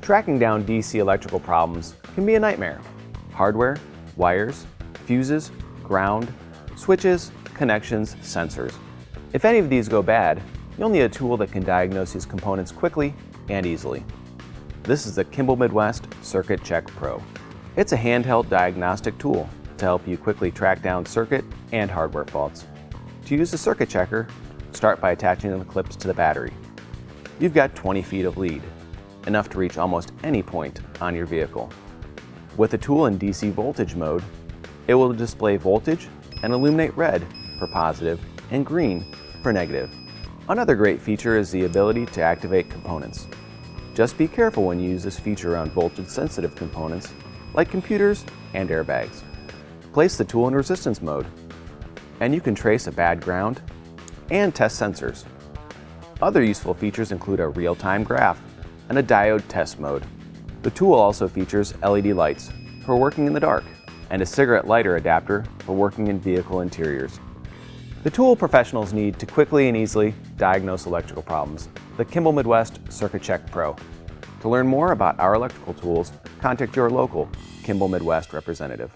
Tracking down DC electrical problems can be a nightmare. Hardware, wires, fuses, ground, switches, connections, sensors. If any of these go bad, you'll need a tool that can diagnose these components quickly and easily. This is the Kimball Midwest Circuit Check Pro. It's a handheld diagnostic tool to help you quickly track down circuit and hardware faults. To use the circuit checker, start by attaching the clips to the battery. You've got 20 feet of lead, enough to reach almost any point on your vehicle. With the tool in DC voltage mode, it will display voltage and illuminate red for positive and green for negative. Another great feature is the ability to activate components. Just be careful when you use this feature on voltage sensitive components like computers and airbags. Place the tool in resistance mode and you can trace a bad ground and test sensors. Other useful features include a real-time graph and a diode test mode. The tool also features LED lights for working in the dark and a cigarette lighter adapter for working in vehicle interiors. The tool professionals need to quickly and easily diagnose electrical problems, the Kimball Midwest Circuit Check Pro. To learn more about our electrical tools, contact your local Kimball Midwest representative.